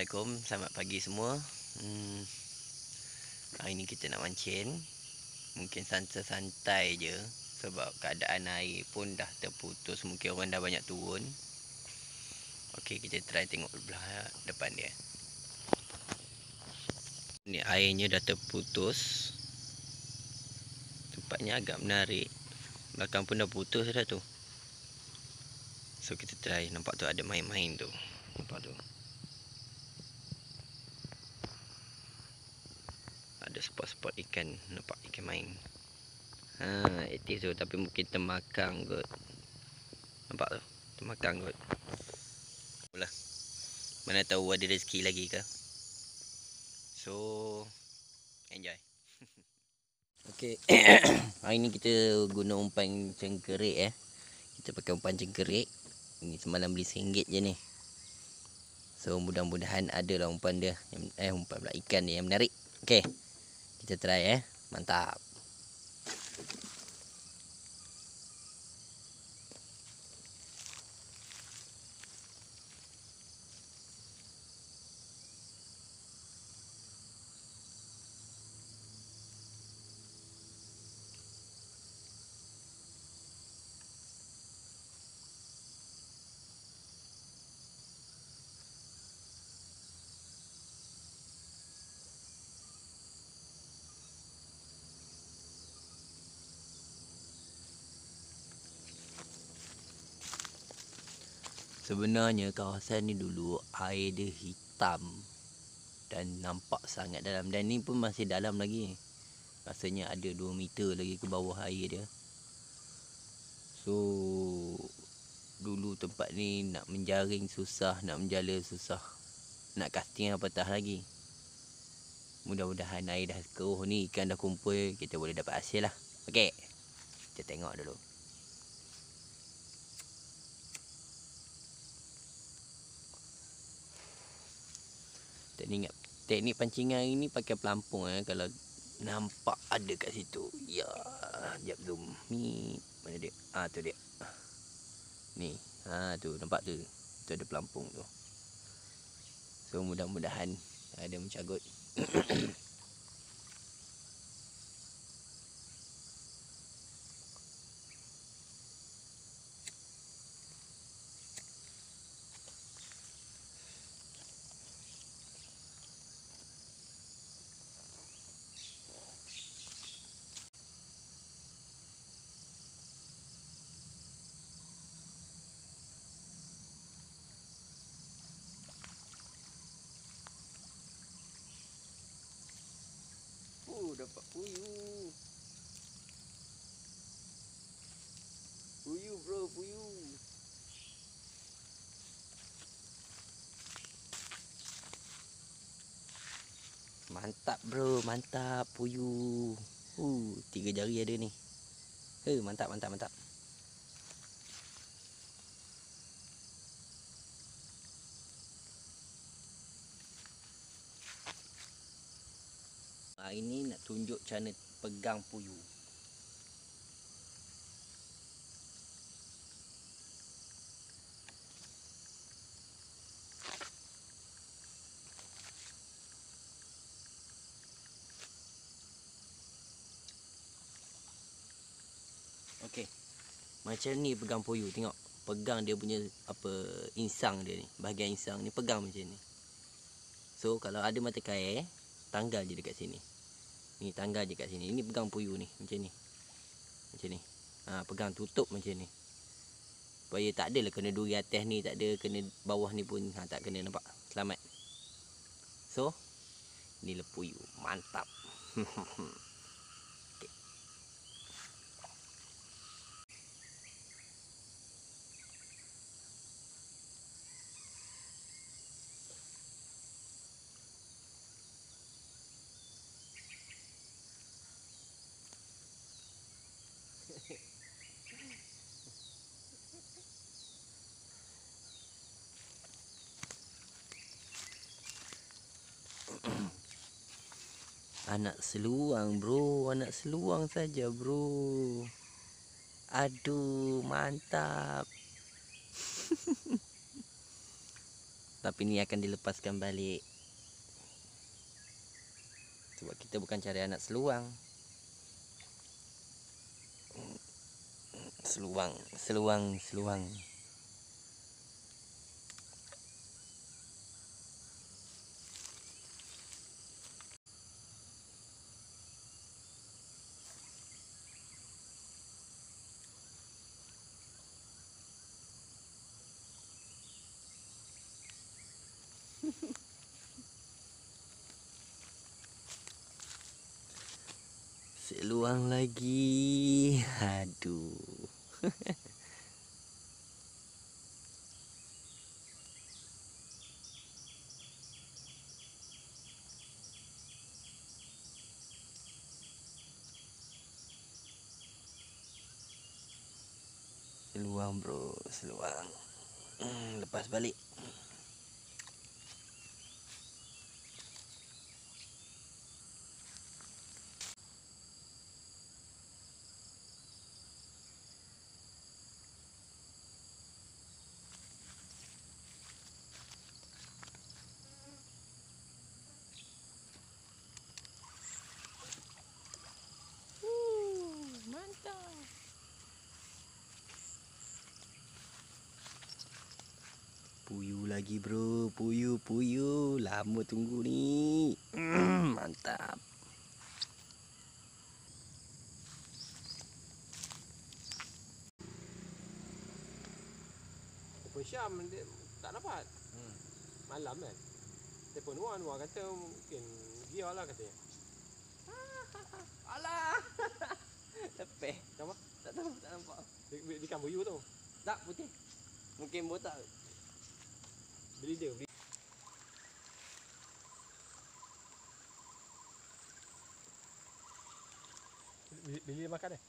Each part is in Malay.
Assalamualaikum, selamat pagi semua. Hmm, hari ni kita nak mancing. Mungkin santai-santai je sebab keadaan air pun dah terputus. Mungkin orang dah banyak turun. Okey, kita try tengok belah depan dia. Ni airnya dah terputus. Tempatnya agak menarik. Belakang pun dah putus dah tu. So kita try nampak tu ada main-main tu. Nampak tu. Spot-spot ikan nampak ikan main ha aktif tu tapi mungkin termakan kot nampak tu termakan kot Mula. mana tahu ada rezeki lagi ke so enjoy Okey. Hari ni kita guna umpan cengkerik eh. Kita pakai umpan cengkerik. Ini semalam beli RM1 je ni. So mudah-mudahan ada lah umpan dia. Eh umpan pula ikan dia yang menarik. Okey. Kita try eh. Mantap. Sebenarnya kawasan ni dulu air dia hitam dan nampak sangat dalam dan ni pun masih dalam lagi. Rasanya ada 2 meter lagi ke bawah air dia. So dulu tempat ni nak menjaring susah, nak menjala susah. Nak casting apatah lagi. Mudah-mudahan air dah keruh ni, ikan dah kumpul, kita boleh dapat hasil lah. Okey. Kita tengok dulu. Teknik teknik pancingan ini pakai pelampung eh kalau nampak ada kat situ. Ya, jap zoom. Ni mana dia? Ah tu dia. Ni. Ha tu nampak tu. Tu ada pelampung tu. So mudah-mudahan ada mencagut. dapat puyuh. Puyuh bro, puyuh. Mantap bro, mantap puyuh. Uh, tiga jari ada ni. Eh, mantap, mantap, mantap. Hari ni nak tunjuk cara pegang puyuh. Okey. Macam ni pegang puyuh tengok. Pegang dia punya apa insang dia ni. Bahagian insang ni pegang macam ni. So kalau ada mata kail tanggal je dekat sini. Ni tanggal je kat sini. Ini pegang puyuh ni macam ni. Macam ni. Ha, pegang tutup macam ni. Supaya tak adalah kena duri atas ni, tak ada kena bawah ni pun ha, tak kena nampak. Selamat. So, ni le puyuh. Mantap. Anak seluang bro Anak seluang saja bro Aduh mantap Tapi ni akan dilepaskan balik. Sebab kita bukan cari anak seluang. Seluang, seluang, seluang. Seluang lagi. Aduh. seluang bro, seluang. Hmm, lepas balik. Lagi bro, puyu, puyu. Lama tunggu ni. Mm, mantap. Telefon Syam dia tak dapat. Hmm. Malam kan. Telefon Wan, Wan kata mungkin dia lah katanya. Alah. Lepeh. Tak tahu, tak nampak. Di, di, di Kamboyu tu. Tak putih. Mungkin botak. Beli dia, beli. Beli, dia makan eh?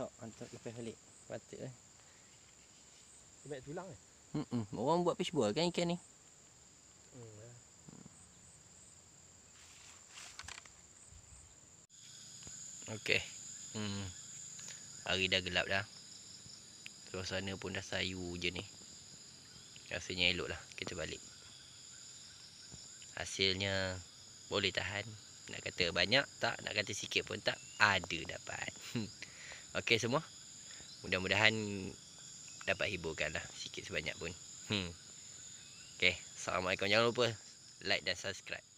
Tak, hantar lepas balik. Patut eh. Dia tulang eh? Hmm, orang buat fishball kan ikan ni. Hmm. ya. Okey. Hmm. Hari dah gelap dah. Suasana pun dah sayu je ni. Rasanya elok lah kita balik. Hasilnya boleh tahan. Nak kata banyak tak, nak kata sikit pun tak, ada dapat. Okey semua. Mudah-mudahan dapat hiburkan lah sikit sebanyak pun. Hmm. Okey, Assalamualaikum. Jangan lupa like dan subscribe.